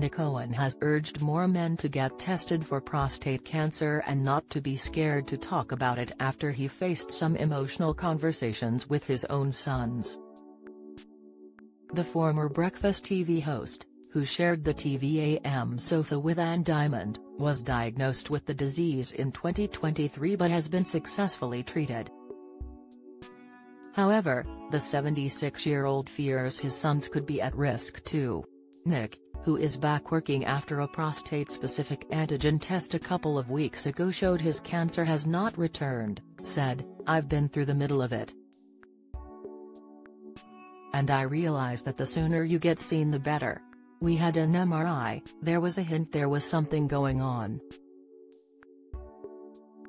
Nick Owen has urged more men to get tested for prostate cancer and not to be scared to talk about it after he faced some emotional conversations with his own sons. The former Breakfast TV host, who shared the TVAM sofa with Anne Diamond, was diagnosed with the disease in 2023 but has been successfully treated. However, the 76-year-old fears his sons could be at risk too. Nick, who is back working after a prostate-specific antigen test a couple of weeks ago showed his cancer has not returned, said, I've been through the middle of it. And I realize that the sooner you get seen the better. We had an MRI, there was a hint there was something going on.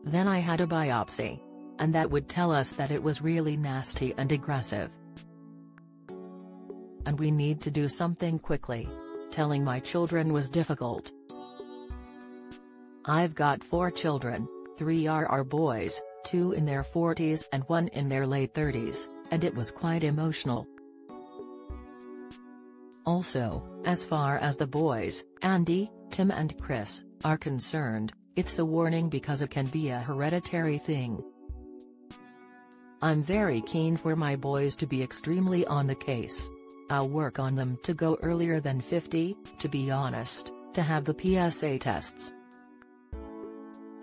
Then I had a biopsy. And that would tell us that it was really nasty and aggressive. And we need to do something quickly. Telling my children was difficult. I've got four children, three are our boys, two in their 40s and one in their late 30s, and it was quite emotional. Also, as far as the boys, Andy, Tim and Chris, are concerned, it's a warning because it can be a hereditary thing. I'm very keen for my boys to be extremely on the case. I'll work on them to go earlier than 50, to be honest, to have the PSA tests.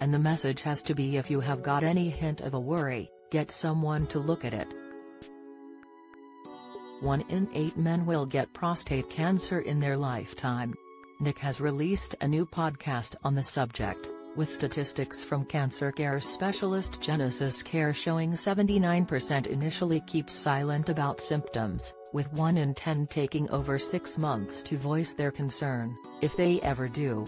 And the message has to be if you have got any hint of a worry, get someone to look at it. One in eight men will get prostate cancer in their lifetime. Nick has released a new podcast on the subject with statistics from cancer care specialist Genesis Care showing 79% initially keep silent about symptoms, with 1 in 10 taking over 6 months to voice their concern, if they ever do.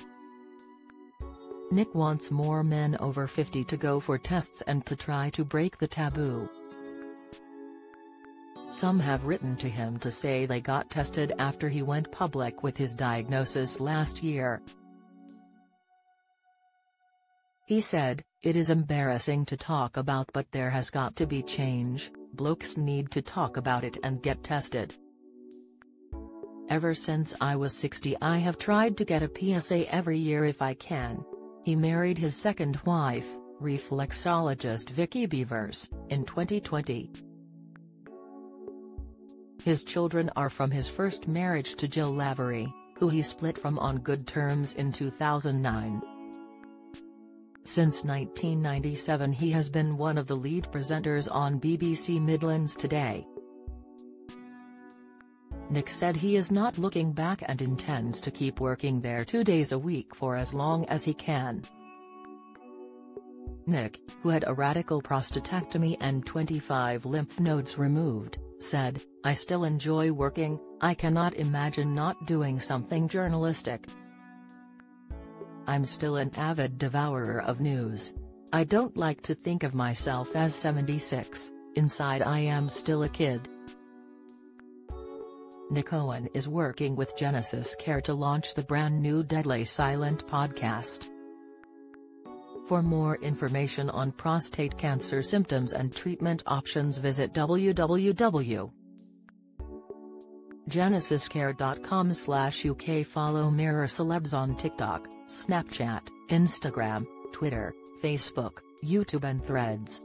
Nick wants more men over 50 to go for tests and to try to break the taboo. Some have written to him to say they got tested after he went public with his diagnosis last year, he said, it is embarrassing to talk about but there has got to be change, blokes need to talk about it and get tested. Ever since I was 60 I have tried to get a PSA every year if I can. He married his second wife, reflexologist Vicky Beavers, in 2020. His children are from his first marriage to Jill Lavery, who he split from on good terms in 2009. Since 1997 he has been one of the lead presenters on BBC Midlands Today. Nick said he is not looking back and intends to keep working there two days a week for as long as he can. Nick, who had a radical prostatectomy and 25 lymph nodes removed, said, I still enjoy working, I cannot imagine not doing something journalistic. I'm still an avid devourer of news. I don't like to think of myself as 76, inside I am still a kid. Nick Owen is working with Genesis Care to launch the brand new Deadly Silent podcast. For more information on prostate cancer symptoms and treatment options visit www genesiscare.com slash UK Follow Mirror Celebs on TikTok, Snapchat, Instagram, Twitter, Facebook, YouTube and Threads.